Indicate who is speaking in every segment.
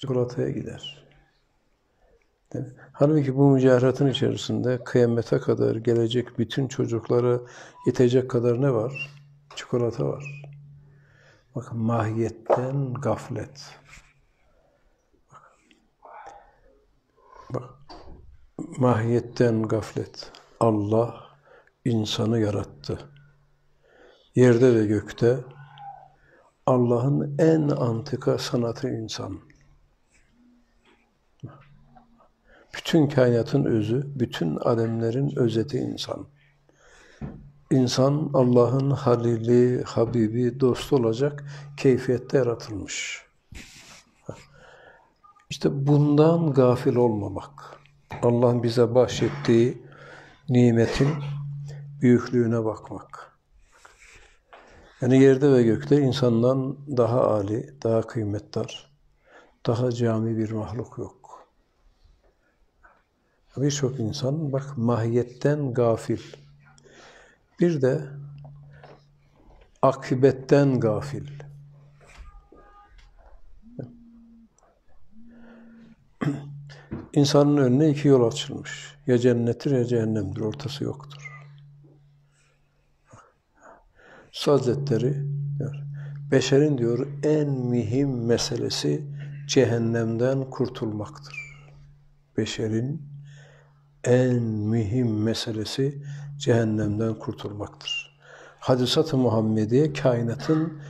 Speaker 1: çikolataya gider. Değil mi? Halbuki bu mücahratın içerisinde kıyamete kadar gelecek bütün çocuklara yetecek kadar ne var? Çikolata var. Bakın mahiyetten gaflet. Bak. Bak. Mahiyetten gaflet. Allah insanı yarattı. Yerde ve gökte Allah'ın en antika sanatı insan. Bütün kainatın özü, bütün alemlerin özeti insan. İnsan Allah'ın halili, habibi, dostu olacak keyfiyette yaratılmış. İşte bundan gafil olmamak. Allah'ın bize bahşettiği nimetin büyüklüğüne bakmak. Yani yerde ve gökte insandan daha âli, daha kıymetdar, daha cami bir mahluk yok. Birçok insan bak mahiyetten gafil. Bir de akıbetten gafil. İnsanın önüne iki yol açılmış. Ya cennettir ya cehennemdir. Ortası yoktur. Hazretleri beşerin diyor en mühim meselesi cehennemden kurtulmaktır. Beşerin en mühim meselesi cehennemden kurtulmaktır. Hadisat-ı Muhammediye kainatın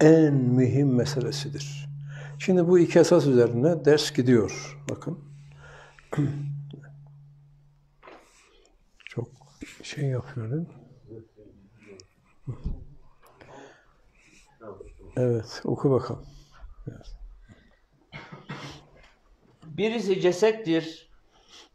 Speaker 1: en mühim meselesidir. Şimdi bu iki esas üzerine ders gidiyor. Bakın. Çok şey yapıyor değil mi? Evet, oku bakalım.
Speaker 2: Birisi cesettir.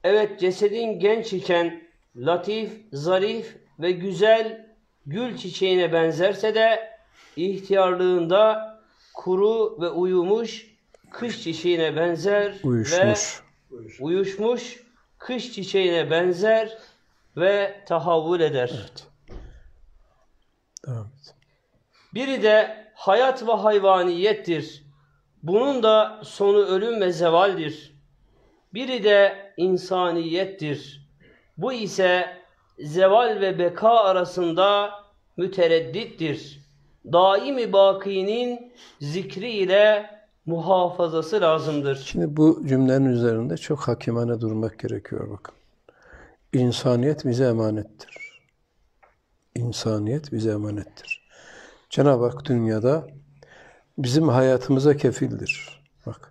Speaker 2: Evet cesedin genç iken latif, zarif ve güzel gül çiçeğine benzerse de ihtiyarlığında kuru ve uyumuş kış çiçeğine benzer
Speaker 1: Uyuşmuş.
Speaker 2: ve uyuşmuş kış çiçeğine benzer ve tahavvül eder.
Speaker 1: Evet. Devam et.
Speaker 2: Biri de hayat ve hayvaniyettir. Bunun da sonu ölüm ve zevaldir. Biri de insaniyettir. Bu ise zeval ve beka arasında mütereddittir. Daimi bakinin zikri ile muhafazası lazımdır.
Speaker 1: Şimdi bu cümlenin üzerinde çok hakimane durmak gerekiyor bakın. İnsaniyet bize emanettir. İnsaniyet bize emanettir. Cenab-ı Hak dünyada bizim hayatımıza kefildir. Bak,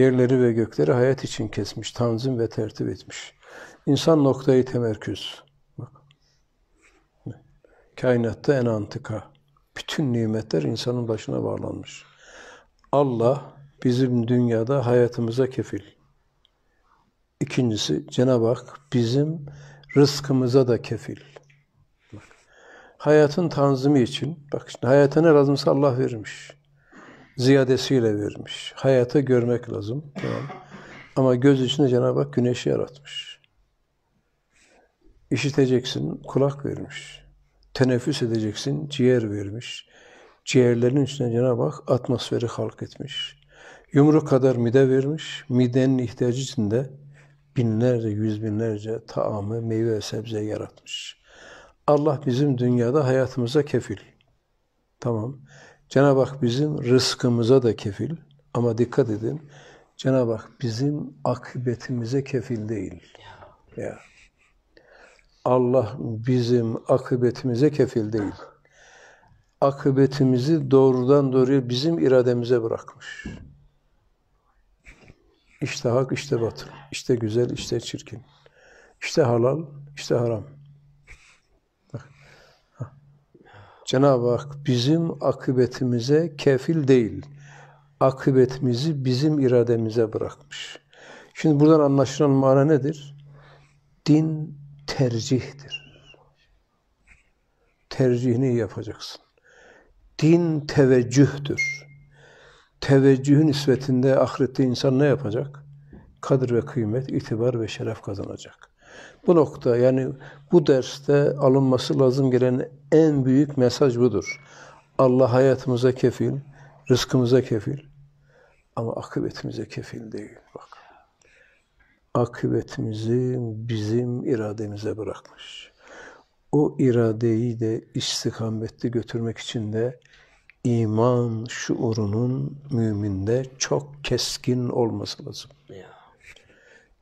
Speaker 1: yerleri ve gökleri hayat için kesmiş, tanzim ve tertip etmiş. İnsan noktayı temerküz. Bak. Kainatta en antika. Bütün nimetler insanın başına bağlanmış. Allah bizim dünyada hayatımıza kefil. İkincisi Cenab-ı Hak bizim rızkımıza da kefil. Bak, hayatın tanzimi için, bak şimdi hayata ne lazımsa Allah vermiş. Ziyadesiyle vermiş. Hayata görmek lazım. Tamam. Ama göz içinde Cenab-ı Hak güneşi yaratmış. İşiteceksin, kulak vermiş. Teneffüs edeceksin, ciğer vermiş. Ciğerlerin içine Cenab-ı Hak atmosferi halk etmiş. Yumruk kadar mide vermiş. Midenin ihtiyacı içinde binlerce, yüz binlerce taamı, meyve ve sebze yaratmış. Allah bizim dünyada hayatımıza kefil. Tamam. Cenab-ı Hak bizim rızkımıza da kefil. Ama dikkat edin, Cenab-ı Hak bizim akıbetimize kefil değil. Ya. Allah bizim akıbetimize kefil değil. Akıbetimizi doğrudan doğruya bizim irademize bırakmış. İşte hak, işte batıl. İşte güzel, işte çirkin. İşte halal, işte haram. Bak. Cenab-ı Hak bizim akıbetimize kefil değil. Akıbetimizi bizim irademize bırakmış. Şimdi buradan anlaşılan mana nedir? Din tercihtir. Tercihini yapacaksın. Din teveccühtür. Teveccühün nispetinde ahirette insan ne yapacak? Kadir ve kıymet, itibar ve şeref kazanacak. Bu nokta yani bu derste alınması lazım gelen en büyük mesaj budur. Allah hayatımıza kefil, rızkımıza kefil. Ama akıbetimize kefil değil. Bak. Akıbetimizi bizim irademize bırakmış. O iradeyi de istikametli götürmek için de iman şuurunun müminde çok keskin olması lazım.
Speaker 2: Ya.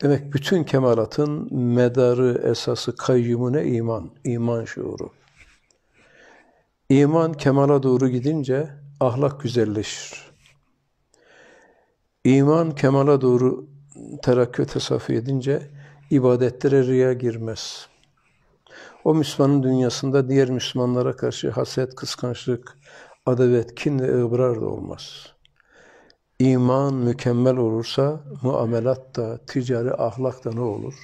Speaker 1: Demek bütün kemalatın medarı, esası, kayyumu ne? iman. İman şuuru. İman kemala doğru gidince ahlak güzelleşir. İman kemala doğru terakki tesafi edince ibadetlere riya girmez. O Müslümanın dünyasında diğer Müslümanlara karşı haset, kıskançlık, adavet, kin ve ıbrar da olmaz. İman mükemmel olursa muamelat da, ticari ahlak da ne olur?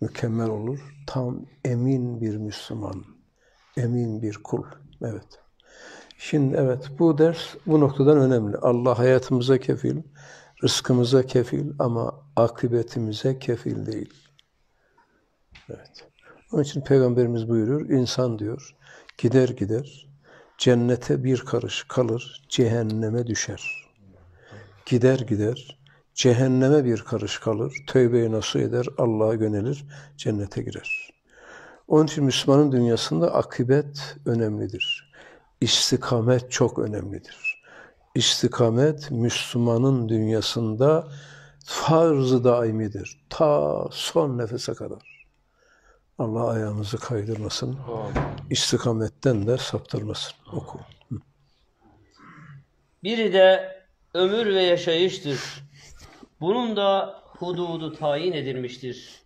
Speaker 1: Mükemmel olur. Tam emin bir Müslüman, emin bir kul. Evet. Şimdi evet bu ders bu noktadan önemli. Allah hayatımıza kefil, rızkımıza kefil ama akıbetimize kefil değil. Evet. Onun için Peygamberimiz buyuruyor, insan diyor, gider gider, cennete bir karış kalır, cehenneme düşer. Gider gider, cehenneme bir karış kalır, tövbeyi nasıl eder, Allah'a yönelir, cennete girer. Onun için Müslümanın dünyasında akıbet önemlidir. İstikamet çok önemlidir. İstikamet Müslümanın dünyasında farz-ı daimidir. Ta son nefese kadar. Allah ayağımızı kaydırmasın. İstikametten de saptırmasın. Oku.
Speaker 2: Biri de ömür ve yaşayıştır. Bunun da hududu tayin edilmiştir.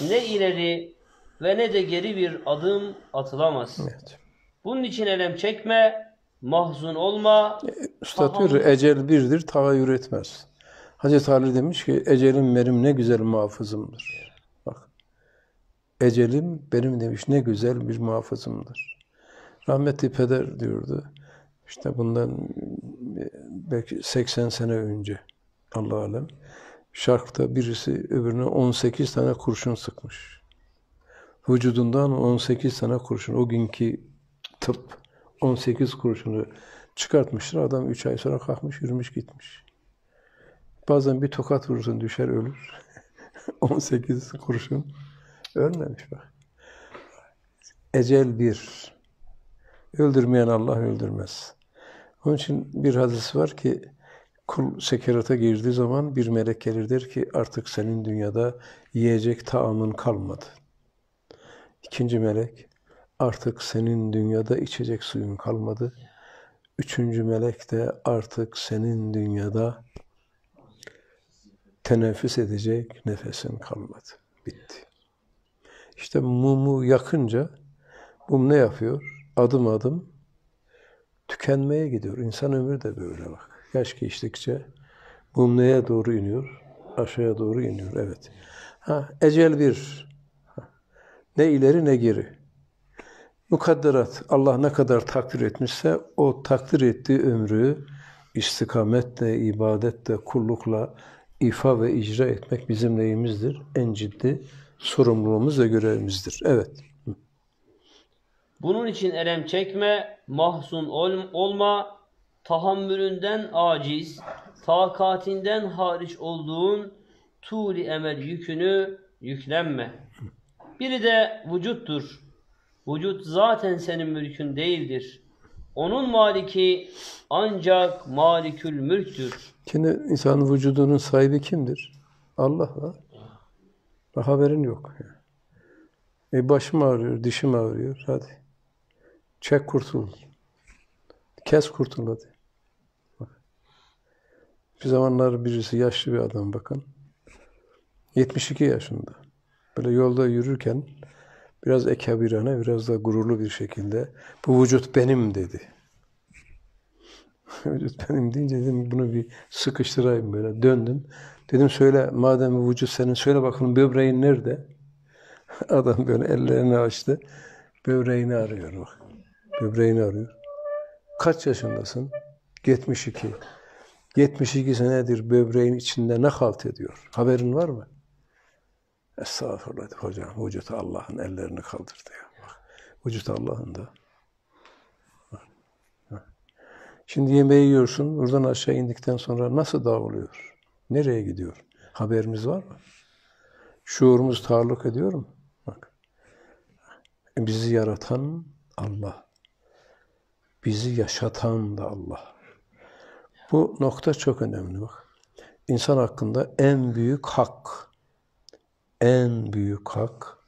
Speaker 2: Ne ileri ve ne de geri bir adım atılamaz.
Speaker 1: Evet.
Speaker 2: Bunun için elem çekme, mahzun olma.
Speaker 1: Üstad diyor ecel birdir, tagayyür etmez. Hazreti Ali demiş ki, ecelim benim ne güzel muhafızımdır. Bak, ecelim benim demiş ne güzel bir muhafızımdır. Rahmetli peder diyordu. İşte bundan belki 80 sene önce Allah alem şarkta birisi öbürüne 18 tane kurşun sıkmış. Vücudundan 18 tane kurşun. O günkü tıp 18 kurşunu çıkartmıştır. Adam 3 ay sonra kalkmış, yürümüş gitmiş. Bazen bir tokat vurursun düşer ölür. 18 kurşun ölmemiş bak. Ecel bir. Öldürmeyen Allah öldürmez. Onun için bir hadis var ki kul sekerata girdiği zaman bir melek gelir der ki artık senin dünyada yiyecek taamın kalmadı. İkinci melek artık senin dünyada içecek suyun kalmadı. Üçüncü melek de artık senin dünyada teneffüs edecek nefesin kalmadı. Bitti. İşte mumu yakınca mum ne yapıyor? Adım adım tükenmeye gidiyor. İnsan ömrü de böyle bak. Yaş geçtikçe mum neye doğru iniyor? Aşağıya doğru iniyor. Evet. Ha, ecel bir. Ne ileri ne geri. Mukadderat. Allah ne kadar takdir etmişse o takdir ettiği ömrü istikametle, ibadetle, kullukla ifa ve icra etmek bizim neyimizdir? En ciddi sorumluluğumuz ve görevimizdir. Evet.
Speaker 2: Bunun için elem çekme, mahzun ol, olma, tahammülünden aciz, takatinden hariç olduğun tuğli emel yükünü yüklenme. Biri de vücuttur. Vücut zaten senin mülkün değildir. Onun maliki ancak malikül mülktür.
Speaker 1: Şimdi insanın vücudunun sahibi kimdir? Allah ha? Haberin yok. E başım ağrıyor, dişim ağrıyor. Hadi. Çek kurtul. Kes kurtul hadi. Bir zamanlar birisi yaşlı bir adam bakın. 72 yaşında. Böyle yolda yürürken biraz ekabirane, biraz da gururlu bir şekilde bu vücut benim dedi. vücut benim deyince dedim bunu bir sıkıştırayım böyle. Döndüm. Dedim söyle madem vücut senin söyle bakalım böbreğin nerede? Adam böyle ellerini açtı. Böbreğini arıyor bak. Böbreğini arıyor. Kaç yaşındasın? 72. 72 senedir böbreğin içinde ne halt ediyor? Haberin var mı? Estağfurullah hocam. Vücut Allah'ın ellerini kaldırdı ya. Bak, vücut Allah'ın da. Şimdi yemeği yiyorsun, buradan aşağı indikten sonra nasıl dağılıyor? Nereye gidiyor? Haberimiz var mı? Şuurumuz taalluk ediyor mu? Bak. Bizi yaratan Allah. Bizi yaşatan da Allah. Bu nokta çok önemli bak. İnsan hakkında en büyük hak, en büyük hak,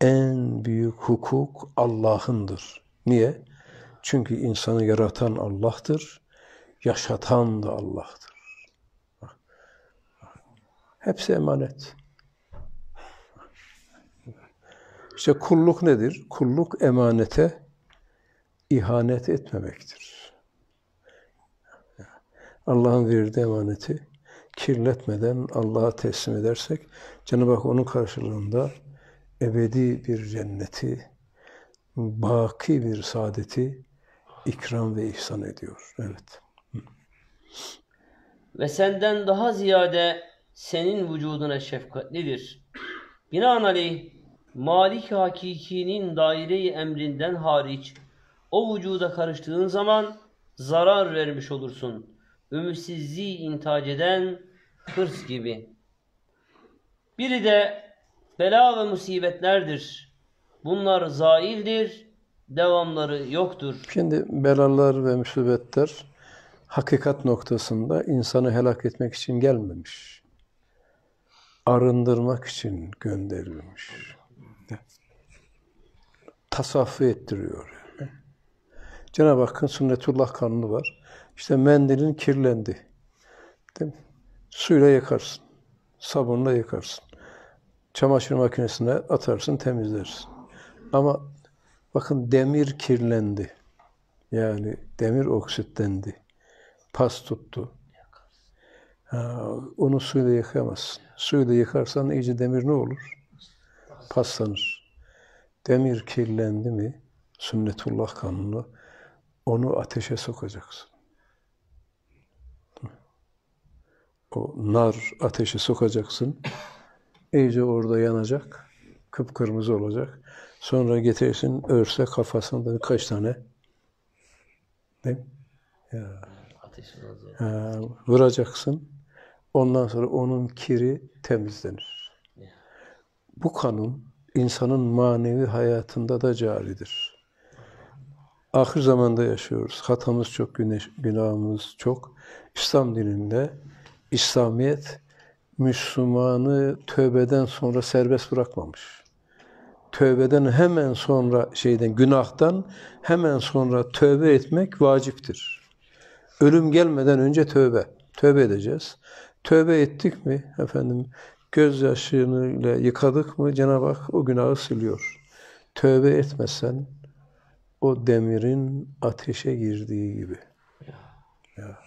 Speaker 1: en büyük hukuk Allah'ındır. Niye? Çünkü insanı yaratan Allah'tır, yaşatan da Allah'tır. Hepsi emanet. İşte kulluk nedir? Kulluk emanete ihanet etmemektir. Allah'ın verdiği emaneti kirletmeden Allah'a teslim edersek Cenab-ı Hak onun karşılığında ebedi bir cenneti, baki bir saadeti ikram ve ihsan ediyor. Evet.
Speaker 2: Ve senden daha ziyade senin vücuduna şefkatlidir. Binaenaleyh Malik Hakiki'nin daire-i emrinden hariç o vücuda karıştığın zaman zarar vermiş olursun. Ümitsizliği intac eden hırs gibi. Biri de bela ve musibetlerdir. Bunlar zaildir, devamları yoktur.
Speaker 1: Şimdi belalar ve musibetler hakikat noktasında insanı helak etmek için gelmemiş. Arındırmak için gönderilmiş. Tasaffi ettiriyor. Cenab-ı Hakk'ın sünnetullah kanunu var. İşte mendilin kirlendi. Değil mi? Suyla yıkarsın. Sabunla yıkarsın. Çamaşır makinesine atarsın, temizlersin. Ama bakın demir kirlendi. Yani demir oksitlendi. Pas tuttu. Ha, onu suyla yıkayamazsın. Suyla yıkarsan iyice demir ne olur? Paslanır. Demir kirlendi mi sünnetullah kanunu onu ateşe sokacaksın. O nar ateşe sokacaksın. İyice orada yanacak. Kıpkırmızı olacak. Sonra getirsin örse kafasında birkaç tane değil mi? Ya.
Speaker 2: Ateş.
Speaker 1: Ha, vuracaksın. Ondan sonra onun kiri temizlenir. Bu kanun insanın manevi hayatında da caridir. Ahir zamanda yaşıyoruz. Hatamız çok, güneş, günahımız çok. İslam dininde İslamiyet Müslümanı tövbeden sonra serbest bırakmamış. Tövbeden hemen sonra şeyden günahtan hemen sonra tövbe etmek vaciptir. Ölüm gelmeden önce tövbe. Tövbe edeceğiz. Tövbe ettik mi efendim gözyaşıyla yıkadık mı Cenab-ı Hak o günahı siliyor. Tövbe etmesen o demirin ateşe girdiği gibi. Ya.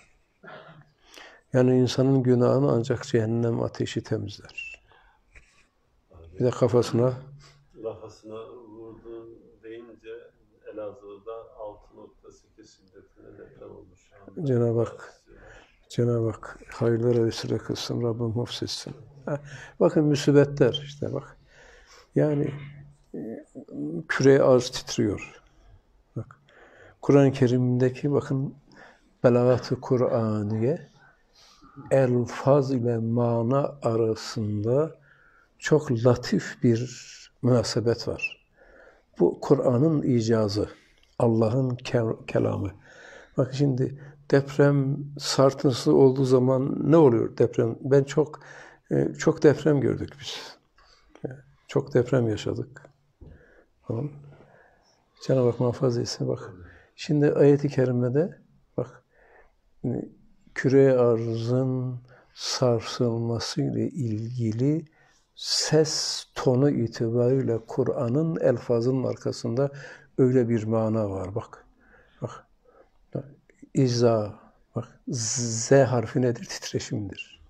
Speaker 1: Yani insanın günahını ancak cehennem ateşi temizler. Bir de kafasına
Speaker 3: Kafasına vurdu deyince Elazığ'da 6.8 şiddetinde deprem olmuş.
Speaker 1: Cenab-ı Hak Cenab-ı Hak hayırlara vesile kılsın, Rabbim hafsetsin. Ha, bakın müsibetler işte bak. Yani e, küre arz titriyor. Kur'an-ı Kerim'deki bakın belagat-ı Kur'aniye elfaz ile mana arasında çok latif bir münasebet var. Bu Kur'an'ın icazı, Allah'ın ke- kelamı. Bak şimdi deprem sartıntısı olduğu zaman ne oluyor deprem? Ben çok e, çok deprem gördük biz. Çok deprem yaşadık. Tamam. Cenab-ı Hak muhafaza etsin. Bak. Şimdi ayet-i kerimede bak küre arzın sarsılması ile ilgili ses tonu itibariyle Kur'an'ın elfazının arkasında öyle bir mana var. Bak. Bak. İza. Bak. Z harfi nedir? Titreşimdir.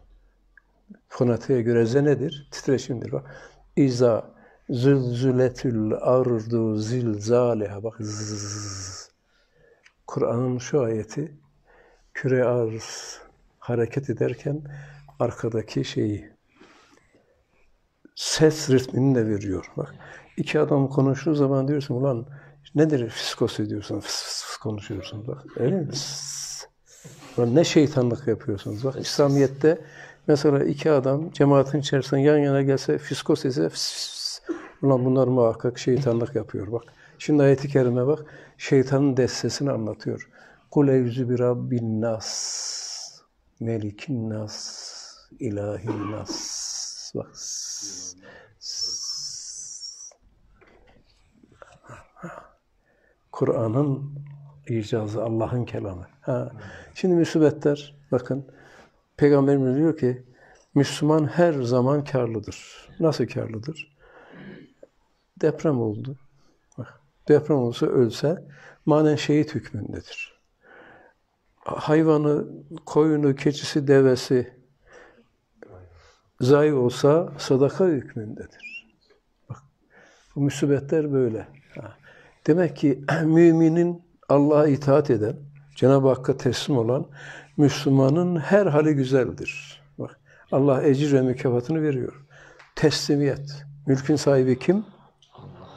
Speaker 1: Fonatiğe göre Z nedir? Titreşimdir. Bak. İza zülzületül ardu zilzaleha. Bak. Kur'an'ın şu ayeti küre arz hareket ederken arkadaki şeyi ses ritmini de veriyor. Bak iki adam konuştuğu zaman diyorsun ulan Nedir fiskos ediyorsunuz? Fıs fıs fıs konuşuyorsunuz bak. Öyle mi? Ulan ne şeytanlık yapıyorsunuz? Bak İslamiyet'te mesela iki adam cemaatin içerisinde yan yana gelse fiskos etse fıs fıs fıs. Ulan bunlar muhakkak şeytanlık yapıyor bak. Şimdi ayeti kerime bak. Şeytanın destesini anlatıyor. Kul evzü bi rabbin nas. Melikin nas. ilahin nas. Bak. Kur'an'ın icazı, Allah'ın kelamı. Ha. Şimdi müsibetler, bakın Peygamberimiz diyor ki Müslüman her zaman karlıdır. Nasıl karlıdır? Deprem oldu. Deprem olsa ölse manen şehit hükmündedir. Hayvanı, koyunu, keçisi, devesi zayi olsa sadaka hükmündedir. Bak, bu musibetler böyle. Demek ki müminin Allah'a itaat eden, Cenab-ı Hakk'a teslim olan Müslümanın her hali güzeldir. Bak, Allah ecir ve mükafatını veriyor. Teslimiyet. Mülkün sahibi kim?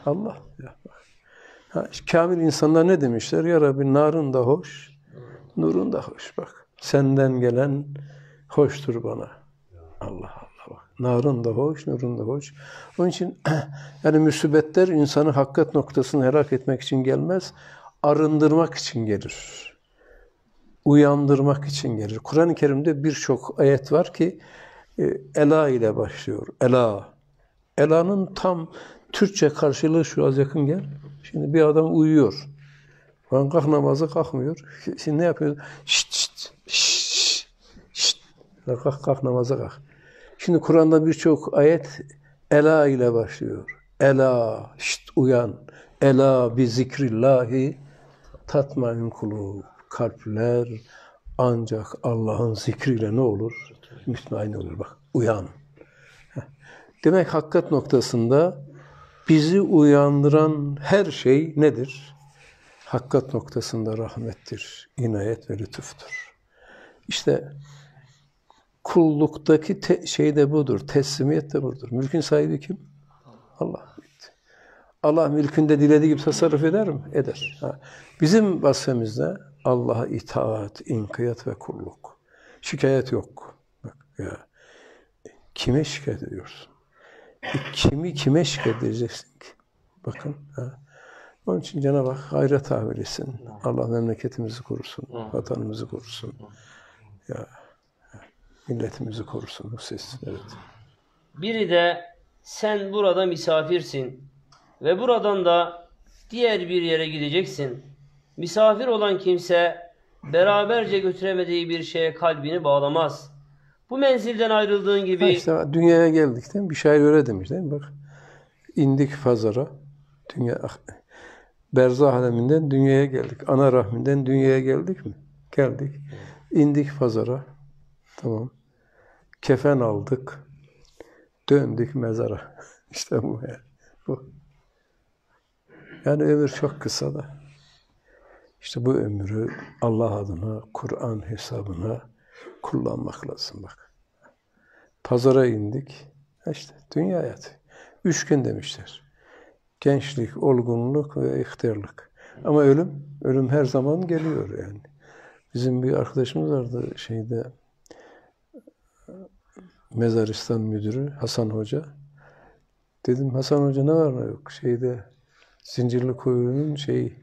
Speaker 1: Allah. Bak. Ha, kamil insanlar ne demişler? Ya Rabbi narın da hoş, nurun da hoş. Bak, senden gelen hoştur bana. Allah Allah bak. Narın da hoş, nurun da hoş. Onun için yani musibetler insanı hakikat noktasını helak etmek için gelmez, arındırmak için gelir. Uyandırmak için gelir. Kur'an-ı Kerim'de birçok ayet var ki e, Ela ile başlıyor. Ela. Ela'nın tam Türkçe karşılığı şu az yakın gel. Şimdi bir adam uyuyor. Ben kalk namazı kalkmıyor. Şimdi ne yapıyor? Şşt şşt şşt şşt. Kalk kalk namaza kalk. Şimdi Kur'an'da birçok ayet Ela ile başlıyor. Ela, şşt uyan. Ela bi zikrillahi tatmain kulub. Kalpler ancak Allah'ın zikriyle ne olur? Mütmain olur. Bak uyan. Demek hakikat noktasında bizi uyandıran her şey nedir? Hakikat noktasında rahmettir, inayet ve lütuftur. İşte kulluktaki te- şey de budur, teslimiyet de budur. Mülkün sahibi kim? Allah. Allah mülkünde dilediği gibi tasarruf eder mi? Eder. Ha. Bizim vasfemizde Allah'a itaat, inkiyat ve kulluk. Şikayet yok. Bak ya. Kime şikayet ediyorsun? Kimi kime şikayet edeceksin ki? Bakın. Ha. Onun için Cenab-ı Hak hayra tahvil etsin. Allah memleketimizi korusun. Vatanımızı korusun. Ya milletimizi korusun. Bu ses. Evet.
Speaker 2: Biri de sen burada misafirsin ve buradan da diğer bir yere gideceksin. Misafir olan kimse beraberce götüremediği bir şeye kalbini bağlamaz. Bu menzilden ayrıldığın
Speaker 1: Ha
Speaker 2: gibi
Speaker 1: işte dünyaya geldik değil mi? Bir şair öyle demiş değil mi? Bak indik pazara. Dünya Berzah aleminden dünyaya geldik. Ana rahminden dünyaya geldik mi? Geldik. İndik pazara. Tamam. Kefen aldık. Döndük mezara. İşte bu yani. Bu. Yani ömür çok kısa da. İşte bu ömrü Allah adına, Kur'an hesabına kullanmak lazım bak. Pazara indik. İşte dünya hayatı. Üç gün demişler. Gençlik, olgunluk ve ihtiyarlık. Ama ölüm, ölüm her zaman geliyor yani. Bizim bir arkadaşımız vardı şeyde Mezaristan müdürü Hasan Hoca. Dedim Hasan Hoca ne var ne yok şeyde Zincirli Kuyruğu'nun şeyi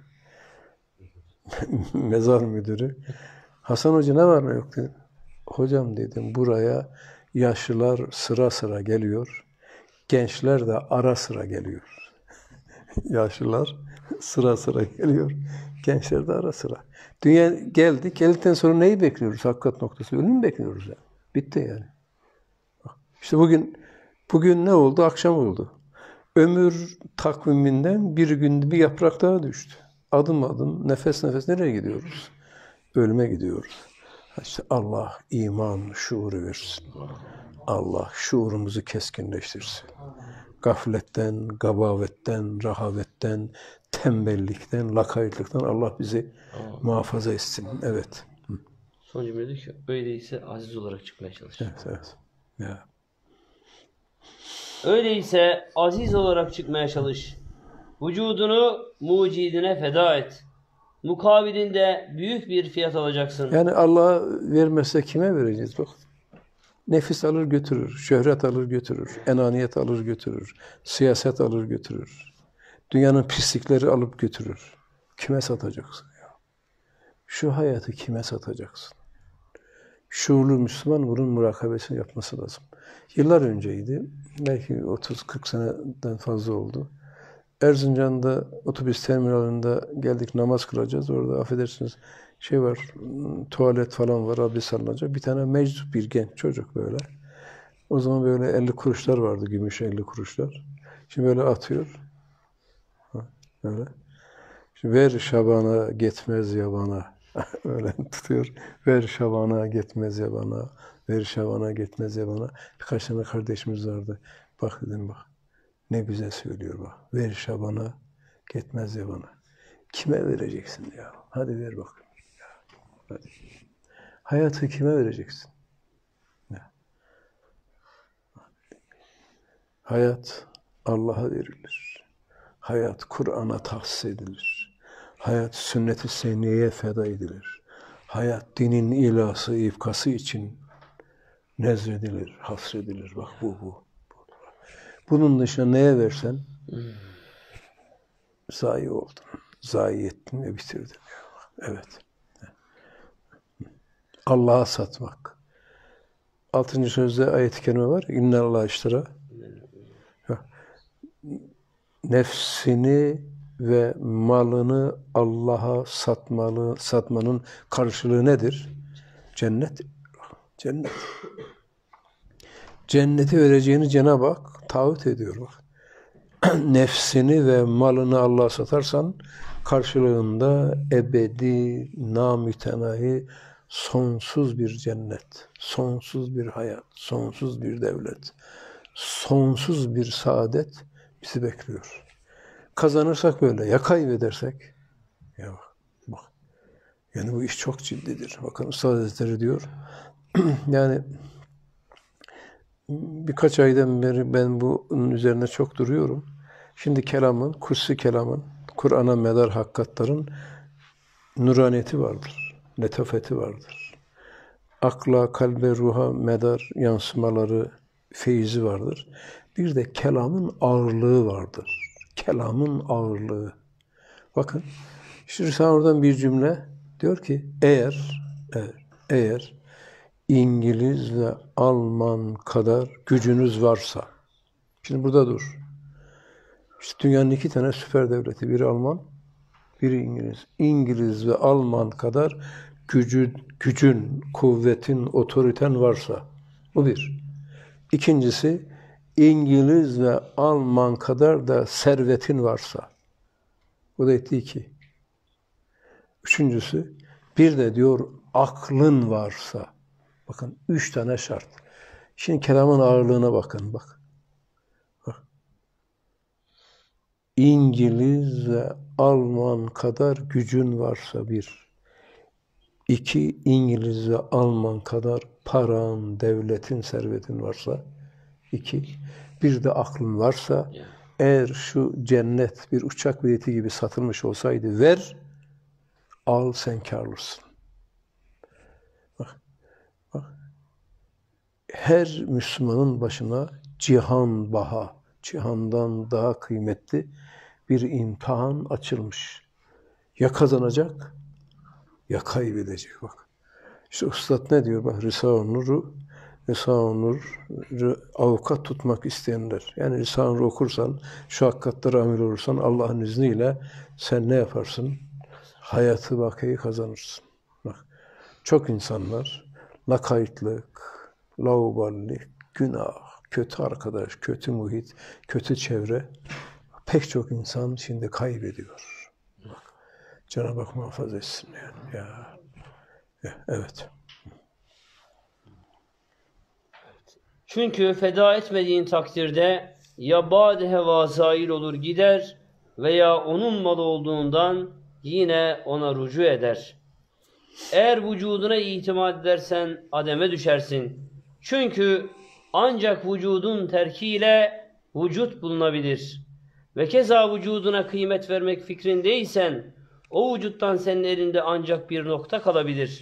Speaker 1: mezar müdürü. Hasan Hoca ne var ne yok dedim. Hocam dedim buraya yaşlılar sıra sıra geliyor. Gençler de ara sıra geliyor. yaşlılar sıra sıra geliyor. Gençler de ara sıra. Dünya geldik. Geldikten sonra neyi bekliyoruz? Hakikat noktası. Ölüm bekliyoruz yani. Bitti yani. İşte bugün bugün ne oldu? Akşam oldu. Ömür takviminden bir günde bir yaprak daha düştü. Adım adım, nefes nefes nereye gidiyoruz? Ölüme gidiyoruz. Allah iman şuuru versin. Allah şuurumuzu keskinleştirsin. Gafletten, gabavetten, rahavetten, tembellikten, lakaytlıktan Allah bizi muhafaza etsin. Evet.
Speaker 2: son cümle diyor ki öyleyse aziz olarak çıkmaya çalış.
Speaker 1: Evet, evet. Ya.
Speaker 2: Öyleyse aziz olarak çıkmaya çalış. Vücudunu mucidine feda et. Mukabilinde büyük bir fiyat alacaksın.
Speaker 1: Yani Allah vermezse kime vereceğiz? Bak. Nefis alır götürür, şöhret alır götürür, enaniyet alır götürür, siyaset alır götürür. Dünyanın pislikleri alıp götürür. Kime satacaksın ya? Şu hayatı kime satacaksın? Şuurlu Müslüman bunun murakabesini yapması lazım. Yıllar önceydi, belki 30-40 seneden fazla oldu. Erzincan'da otobüs terminalinde geldik namaz kılacağız. Orada affedersiniz şey var, tuvalet falan var, abdest alınacak. Bir tane meczup bir genç çocuk böyle. O zaman böyle 50 kuruşlar vardı, gümüş 50 kuruşlar. Şimdi böyle atıyor. Böyle. Şimdi ver şabana gitmez yabana. Öyle tutuyor. Ver şabana gitmez yabana. Ver şabana gitmez yabana. Birkaç tane kardeşimiz vardı. Bak dedim bak. Ne güzel söylüyor bak. Ver şabana gitmez yabana. Kime vereceksin ya? Hadi ver bak. Hadi. Hayatı kime vereceksin? Ya. Hayat Allah'a verilir. Hayat Kur'an'a tahsis edilir. Hayat sünnet-i seniyeye feda edilir. Hayat dinin ilası, ifkası için nezredilir, hasredilir. Bak bu, bu. Bunun dışında neye versen zayi oldun. Zayi ettin ve bitirdin. Evet. Allah'a satmak. Altıncı sözde ayet-i kerime var. İnne Allah iştira nefsini ve malını Allah'a satmalı, satmanın karşılığı nedir? Cennet. Cennet. Cenneti vereceğini Cenab-ı Hak taahhüt ediyor bak. Nefsini ve malını Allah'a satarsan karşılığında ebedi, namütenahi, sonsuz bir cennet, sonsuz bir hayat, sonsuz bir devlet, sonsuz bir saadet bizi bekliyor. Kazanırsak böyle, ya kaybedersek? Ya bak, bak. Yani bu iş çok ciddidir. Bakın Üstad diyor. yani birkaç aydan beri ben bunun üzerine çok duruyorum. Şimdi kelamın, kutsi kelamın, Kur'an'a medar hakikatların nuraniyeti vardır. Letafeti vardır. Akla, kalbe, ruha medar yansımaları, feyzi vardır. Bir de kelamın ağırlığı vardır. Kelamın ağırlığı. Bakın, işte Risale oradan bir cümle diyor ki, eğer, eğer, eğer İngiliz ve Alman kadar gücünüz varsa, şimdi burada dur. İşte dünyanın iki tane süper devleti, biri Alman, biri İngiliz. İngiliz ve Alman kadar gücü, gücün, kuvvetin, otoriten varsa, bu bir. İkincisi, İngiliz ve Alman kadar da servetin varsa, bu da etti iki. Üçüncüsü, bir de diyor aklın varsa, bakın üç tane şart. Şimdi kelamın ağırlığına bakın, bak. bak. İngiliz ve Alman kadar gücün varsa bir. İki, İngiliz ve Alman kadar paran, devletin, servetin varsa. iki. Bir de aklın varsa, eğer şu cennet bir uçak bileti gibi satılmış olsaydı ver, al sen karlısın. Bak, bak. Her Müslümanın başına cihan baha, cihandan daha kıymetli bir imtihan açılmış. Ya kazanacak ya kaybedecek bak. İşte Üstad ne diyor bak Risale-i Nur'u Risale-i Nur'u avukat tutmak isteyenler. Yani Risale-i Nur okursan, şu hakikatlara amil olursan Allah'ın izniyle sen ne yaparsın? Hayatı bakiyi kazanırsın. Bak, çok insanlar lakaytlık, lauballik, günah, kötü arkadaş, kötü muhit, kötü çevre pek çok insan şimdi kaybediyor. Bak, Cenab-ı Hak muhafaza etsin yani. Ya. evet.
Speaker 2: Çünkü feda etmediğin takdirde ya bade heva zail olur gider veya onun malı olduğundan yine ona rucu eder. Eğer vücuduna itimat edersen ademe düşersin. Çünkü ancak vücudun terkiyle vücut bulunabilir. ve keza vücuduna kıymet vermek fikrindeysen o vücuttan senin elinde ancak bir nokta kalabilir.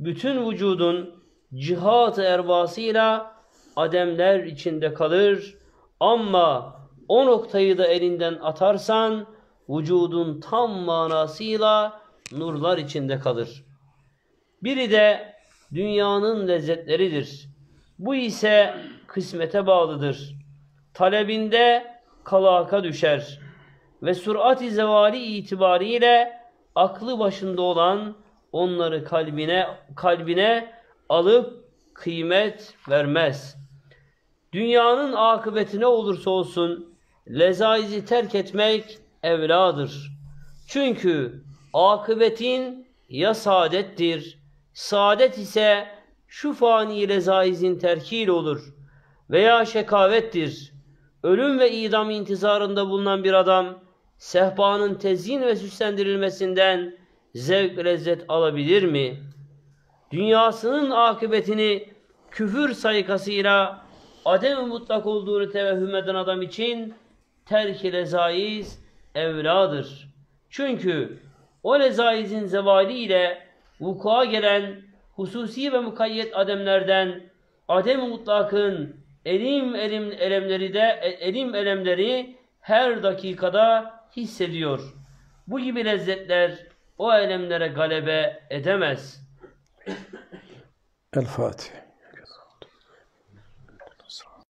Speaker 2: Bütün vücudun cihat erbasıyla ademler içinde kalır ama o noktayı da elinden atarsan vücudun tam manasıyla nurlar içinde kalır. Biri de dünyanın lezzetleridir. Bu ise kısmete bağlıdır. Talebinde kalaka düşer ve surat-i zevali itibariyle aklı başında olan onları kalbine kalbine alıp kıymet vermez. Dünyanın akıbeti ne olursa olsun lezaizi terk etmek evladır. Çünkü akıbetin ya saadettir, saadet ise şu fani lezaizin terkiyle olur veya şekavettir. Ölüm ve idam intizarında bulunan bir adam sehpanın tezyin ve süslendirilmesinden zevk lezzet alabilir mi? Dünyasının akıbetini küfür saykasıyla adem mutlak olduğunu tevehhüm eden adam için terk-i lezaiz evladır. Çünkü o lezaizin zevaliyle vuku'a gelen hususi ve mukayyet ademlerden adem mutlakın elim elim elemleri de elim elemleri her dakikada hissediyor. Bu gibi lezzetler o elemlere galebe edemez.
Speaker 1: El Fatiha.